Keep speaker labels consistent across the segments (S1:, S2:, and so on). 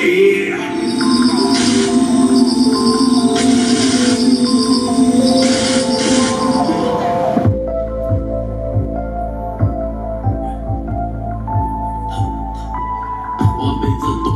S1: 白布鞋。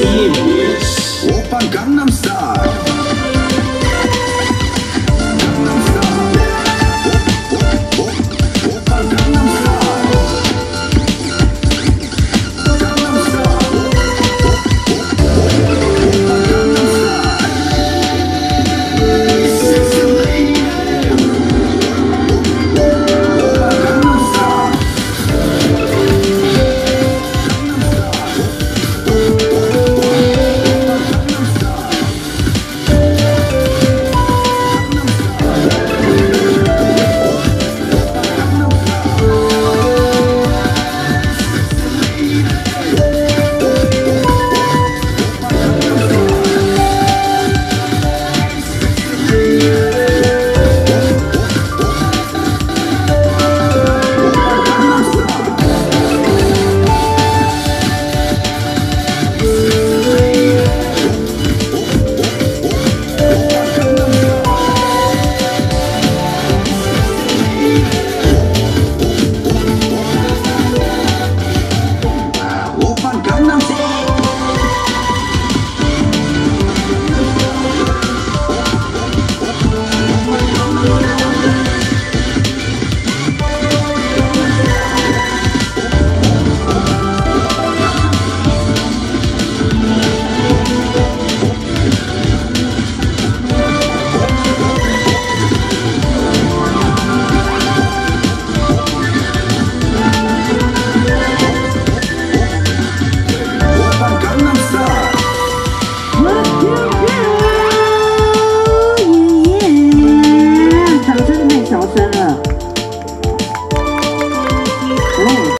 S1: Yes.
S2: Opa Gangnam Style.